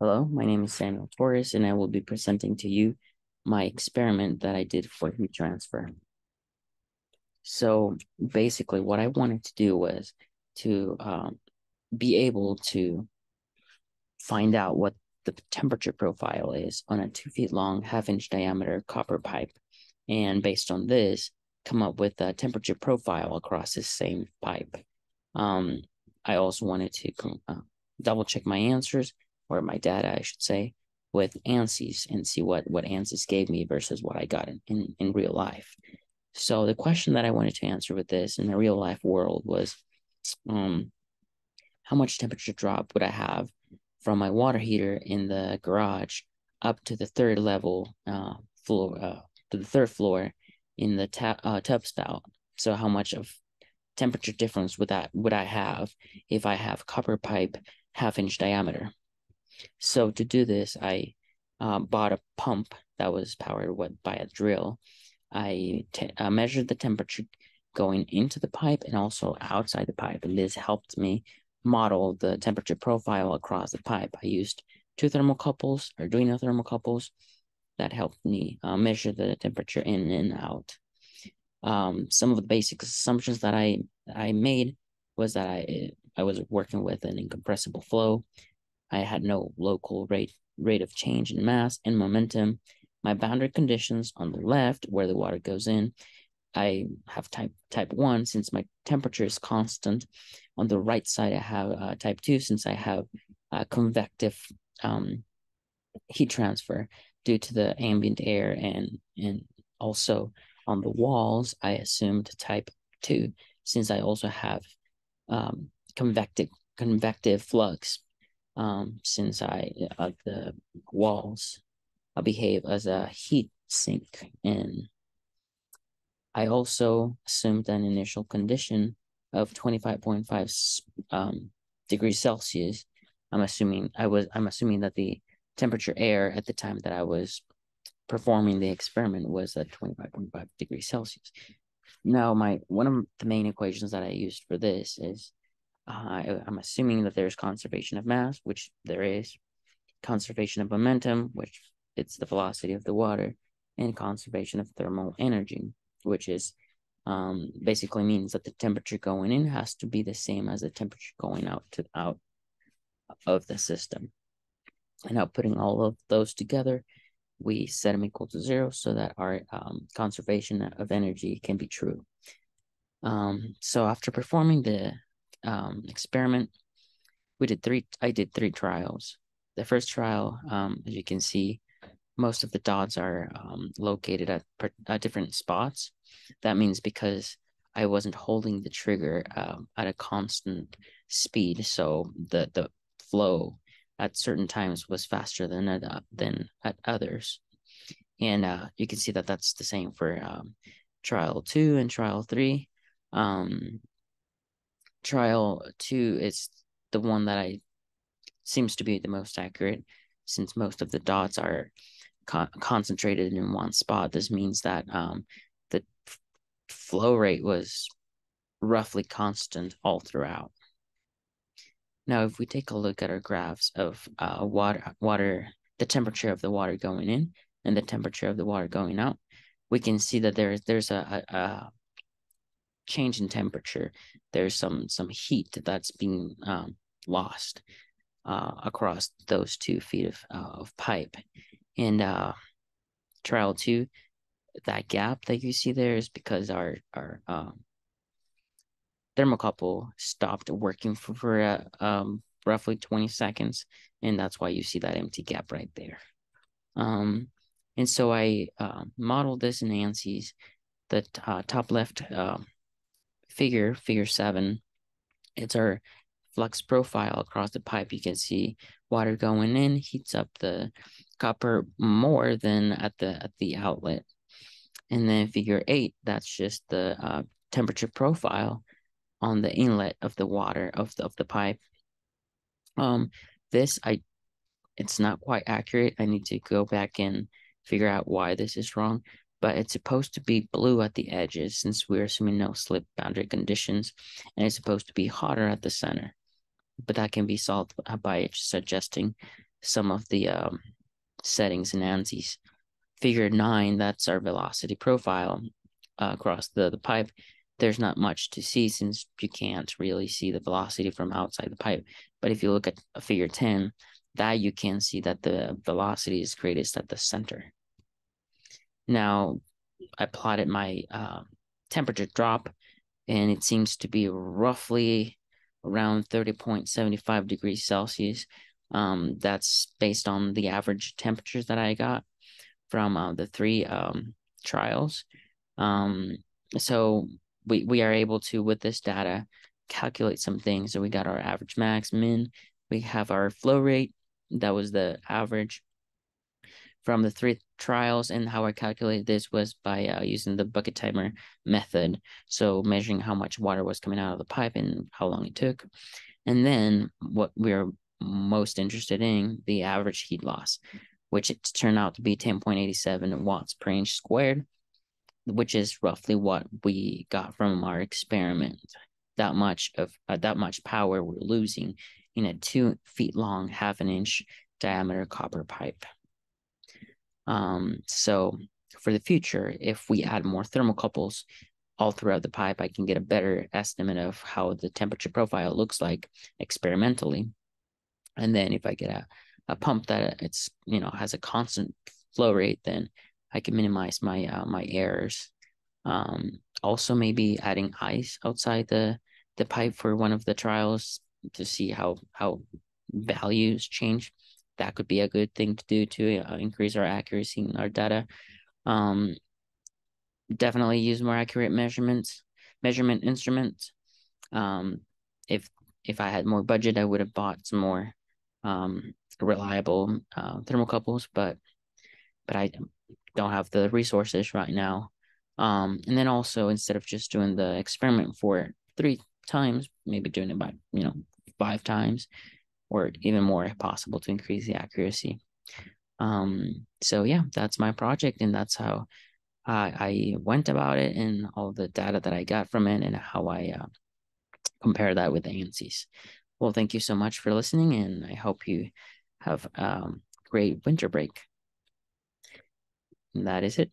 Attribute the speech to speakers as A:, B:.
A: Hello, my name is Samuel Torres, and I will be presenting to you my experiment that I did for heat transfer. So basically, what I wanted to do was to um, be able to find out what the temperature profile is on a two feet long, half inch diameter copper pipe. And based on this, come up with a temperature profile across this same pipe. Um, I also wanted to uh, double check my answers or my data, I should say, with ANSYS and see what what ANSYS gave me versus what I got in, in, in real life. So the question that I wanted to answer with this in the real life world was, um, how much temperature drop would I have from my water heater in the garage up to the third level uh, floor, uh, to the third floor in the ta- uh, tub spout? So how much of temperature difference would that would I have if I have copper pipe half inch diameter? So to do this, I uh, bought a pump that was powered with, by a drill. I uh, measured the temperature going into the pipe and also outside the pipe, and this helped me model the temperature profile across the pipe. I used two thermocouples, Arduino thermocouples, that helped me uh, measure the temperature in and out. Um, some of the basic assumptions that I I made was that I I was working with an incompressible flow I had no local rate rate of change in mass and momentum. My boundary conditions on the left, where the water goes in, I have type type one since my temperature is constant. On the right side, I have uh, type two since I have uh, convective um, heat transfer due to the ambient air and and also on the walls, I assumed type two since I also have um, convective convective flux um, since I uh, the walls behave as a heat sink and I also assumed an initial condition of 25.5 um, degrees Celsius. I'm assuming I was I'm assuming that the temperature air at the time that I was performing the experiment was at 25.5 degrees Celsius. Now my one of the main equations that I used for this is uh, I'm assuming that there's conservation of mass, which there is, conservation of momentum, which it's the velocity of the water, and conservation of thermal energy, which is um, basically means that the temperature going in has to be the same as the temperature going out to out of the system. And now putting all of those together, we set them equal to zero so that our um, conservation of energy can be true. Um, so after performing the um, experiment. We did three. I did three trials. The first trial, um, as you can see, most of the dots are um, located at, at different spots. That means because I wasn't holding the trigger uh, at a constant speed, so the the flow at certain times was faster than at, uh, than at others. And uh, you can see that that's the same for um, trial two and trial three. Um, trial two is the one that I seems to be the most accurate since most of the dots are co- concentrated in one spot. This means that um, the f- flow rate was roughly constant all throughout. Now, if we take a look at our graphs of uh, water, water, the temperature of the water going in and the temperature of the water going out, we can see that there's there's a, a, a change in temperature, there's some some heat that's being um, lost uh, across those two feet of, uh, of pipe. And uh, trial two, that gap that you see there is because our our um, thermocouple stopped working for, for uh, um, roughly 20 seconds, and that's why you see that empty gap right there. Um, and so I uh, modeled this in ANSYS. The uh, top left uh, figure, figure seven, it's our flux profile across the pipe. You can see water going in heats up the copper more than at the at the outlet. And then figure eight, that's just the uh, temperature profile on the inlet of the water of the, of the pipe. Um, this I, it's not quite accurate. I need to go back and figure out why this is wrong but it's supposed to be blue at the edges since we're assuming no slip boundary conditions, and it's supposed to be hotter at the center. But that can be solved by suggesting some of the um, settings in ANSYS. Figure nine, that's our velocity profile uh, across the, the pipe. There's not much to see since you can't really see the velocity from outside the pipe. But if you look at figure 10, that you can see that the velocity is greatest at the center. Now, I plotted my uh, temperature drop, and it seems to be roughly around 30.75 degrees Celsius. Um, that's based on the average temperatures that I got from uh, the three um, trials. Um, so we, we are able to, with this data, calculate some things. So we got our average max, min, we have our flow rate, that was the average from the three trials and how I calculated this was by uh, using the bucket timer method. So measuring how much water was coming out of the pipe and how long it took. And then what we're most interested in, the average heat loss, which it turned out to be 10.87 watts per inch squared, which is roughly what we got from our experiment. That much of uh, that much power we're losing in a two feet long, half an inch diameter copper pipe. Um, so for the future, if we add more thermocouples all throughout the pipe, I can get a better estimate of how the temperature profile looks like experimentally. And then if I get a, a pump that it's, you know, has a constant flow rate, then I can minimize my, uh, my errors. Um, also maybe adding ice outside the, the pipe for one of the trials to see how, how values change that could be a good thing to do to uh, increase our accuracy in our data. Um, definitely use more accurate measurements, measurement instruments. Um, if if I had more budget, I would have bought some more um, reliable uh, thermocouples, but but I don't have the resources right now. Um, and then also instead of just doing the experiment for three times, maybe doing it by you know five times, or even more if possible to increase the accuracy. Um, so yeah, that's my project, and that's how I, I went about it, and all the data that I got from it, and how I uh, compare that with ANSYS. Well, thank you so much for listening, and I hope you have um, great winter break. And that is it.